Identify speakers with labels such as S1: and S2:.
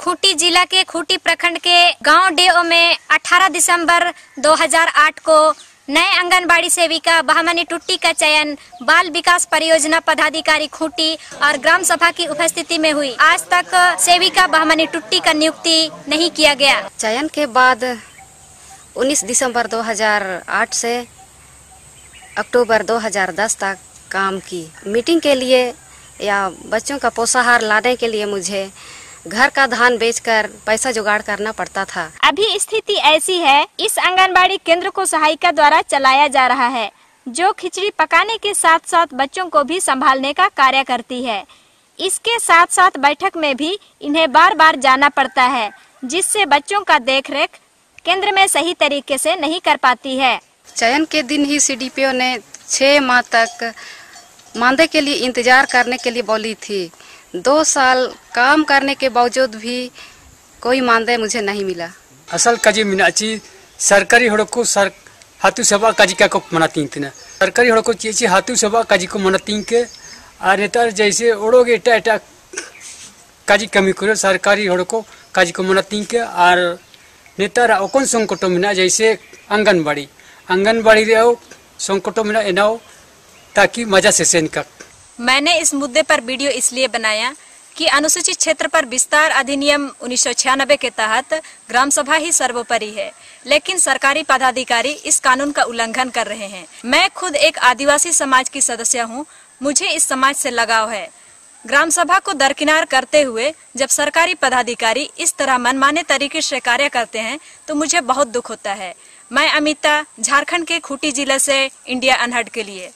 S1: खूंटी जिला के खूंटी प्रखंड के गाँव डेओ में 18 दिसंबर 2008 को नए आंगनबाड़ी सेविका बहामनी टुट्टी का चयन बाल विकास परियोजना पदाधिकारी खूंटी और ग्राम सभा की उपस्थिति में हुई। आज तक सेविका बहामनी टुट्टी का नियुक्ति नहीं किया गया।
S2: चयन के बाद 19 दिसंबर 2008 से अक्टूबर 2010 तक काम की। मीटिंग के लिए या बच्चों का पोषाहार लाने के लिए मुझे घर का धान बेचकर पैसा जुगाड़ करना पड़ता था।
S1: अभी स्थिति ऐसी है इस आंगनबाड़ी केंद्र को सहायिका द्वारा चलाया जा रहा है जो खिचड़ी पकाने के साथ साथ बच्चों को भी संभालने का कार्य करती है। इसके साथ साथ बैठक में भी इन्हें बार बार जाना पड़ता है जिससे बच्चों का देखरेख केंद्र में सही तरीके से नहीं कर पाती है।
S2: चयन के दिन ही सीडीपीओ ने छः माह तक मानदे के लिए इंतज़ार करने के लिए बोली थी। दो साल काम करने के बावजूद भी कोई मानदेय मुझे नहीं मिला।
S3: असल काजी मिनाची सरकारी हड़ को सर, हाथू सेवा काजी का को मनाती तना सरकारी हड़ को चीची हाथू सेवा काजी को मनाती के और नेतार जैसे ओड़ोगे एटा एटा काजी कमी करो, सरकारी हड़ को काजी को मनाती के और नेतार ओकन संकट मिना जैसे आंगनबाड़ी आंगनबाड़ी संकट मिना एनाओ, ताकि मज़ा से सेन का
S1: मैंने इस मुद्दे पर वीडियो इसलिए बनाया कि अनुसूचित क्षेत्र पर विस्तार अधिनियम उन्नीस सौ छियानबे के तहत ग्राम सभा ही सर्वोपरि है। लेकिन सरकारी पदाधिकारी इस कानून का उल्लंघन कर रहे हैं। मैं खुद एक आदिवासी समाज की सदस्य हूँ। मुझे इस समाज से लगाव है। ग्राम सभा को दरकिनार करते हुए जब सरकारी पदाधिकारी इस तरह मनमाने तरीके से कार्य करते हैं तो मुझे बहुत दुख होता है। मैं अमिता, झारखंड के खूटी ज़िले से, इंडिया अनहट के लिए।